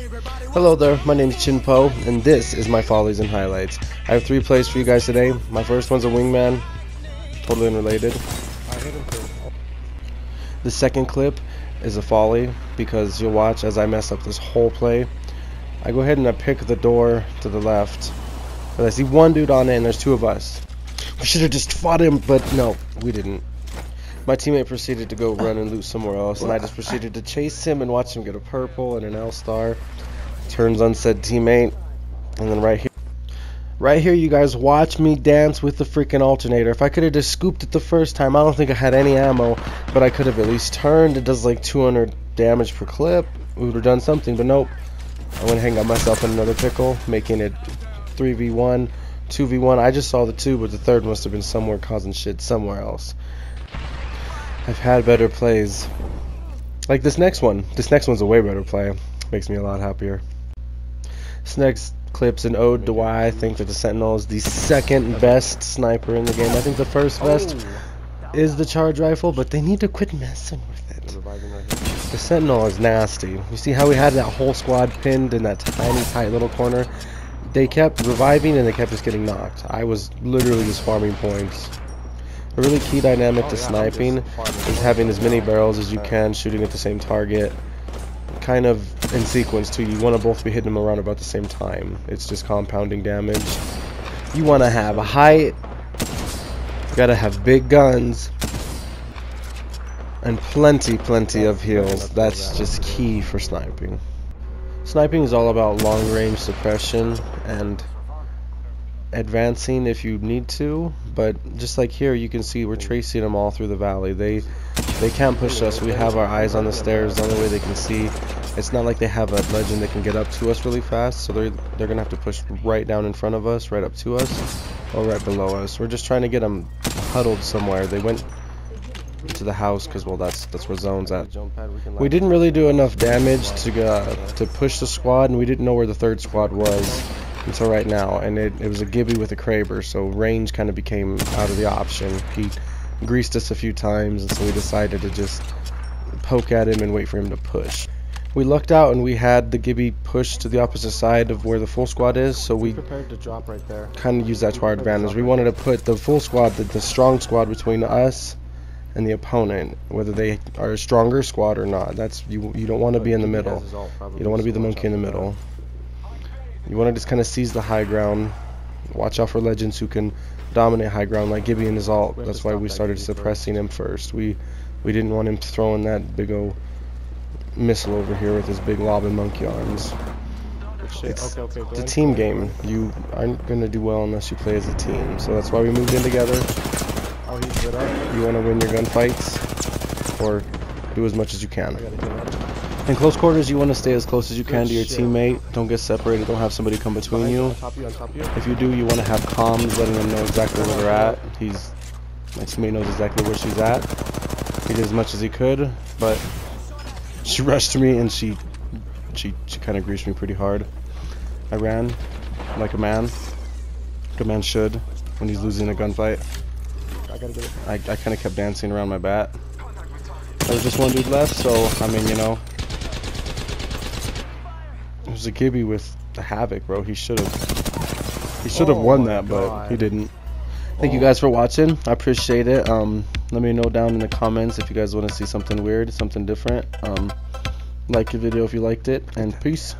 Hello there, my name is Cheinpoo, and this is my follies and highlights. I have three plays for you guys today. My first one's a wingman, totally unrelated. The second clip is a folly because you'll watch as I mess up this whole play. I go ahead and I pick the door to the left, but I see one dude on it and there's two of us. We should have just fought him, but no, we didn't. My teammate proceeded to go run and loot somewhere else, and I just proceeded to chase him and watch him get a purple and an L-STAR. Turns on said teammate, and then right here. Right here, you guys watch me dance with the freaking alternator. If I could have just scooped it the first time, I don't think I had any ammo, but I could have at least turned. It does like 200 damage per clip. We would have done something, but nope. I went and got myself in another pickle, making it 3v1, 2v1. I just saw the two, but the third must have been somewhere causing shit somewhere else. I've had better plays. Like this next one. This next one's a way better play. Makes me a lot happier. This next clip's an ode to why I think that the Sentinel is the second best sniper in the game. I think the first best is the charge rifle, but they need to quit messing with it. The Sentinel is nasty. You see how we had that whole squad pinned in that tiny, tight little corner? They kept reviving and they kept just getting knocked. I was literally just farming points. A really key dynamic to sniping is having as many barrels as you can shooting at the same target. Kind of in sequence too. You want to both be hitting them around about the same time. It's just compounding damage. You want to have a height. You gotta have big guns. And plenty, plenty of heals. That's just key for sniping. Sniping is all about long range suppression and advancing if you need to, but just like here you can see we're tracing them all through the valley. They they can't push us. We have our eyes on the stairs, the only way they can see. It's not like they have a legend that can get up to us really fast, so they're they're gonna have to push right down in front of us, right up to us, or right below us. We're just trying to get them huddled somewhere. They went to the house because well that's that's where zone's at. We didn't really do enough damage to uh, to push the squad, and we didn't know where the third squad was until right now, and it, it was a Gibby with a Kraber, so range kind of became out of the option. He greased us a few times, and so we decided to just poke at him and wait for him to push. We lucked out and we had the Gibby push to the opposite side of where the full squad is, so we prepared to drop right there. kind of used that to our advantage. We wanted to put the full squad, the, the strong squad between us and the opponent, whether they are a stronger squad or not. That's you. You don't want to be in the middle. You don't want to be the monkey in the middle. You want to just kind of seize the high ground. Watch out for legends who can dominate high ground like Gibby and his alt. That's why we started suppressing him first. We we didn't want him throwing that big old missile over here with his big lobbing monkey arms. It's, okay, okay, it's a team game. You aren't going to do well unless you play as a team. So that's why we moved in together. Oh, he's lit up. You want to win your gunfights or do as much as you can. I gotta get up. In close quarters, you want to stay as close as you can Good to your shit. teammate. Don't get separated. Don't have somebody come between you. On top you, on top you. If you do, you want to have comms, letting them know exactly where they're at. He's my teammate knows exactly where she's at. He did as much as he could, but she rushed me and she she she kind of greased me pretty hard. I ran like a man, like a man should when he's losing a gunfight. I gotta get it. I, I kind of kept dancing around my bat. There was just one dude left, so I mean, you know, it was a Gibby with the havoc, bro. He should have, he should have Oh won that, but he didn't. Thank you Oh. guys for watching. I appreciate it. Um, let me know down in the comments if you guys want to see something weird, something different. Um, like the video if you liked it, and peace.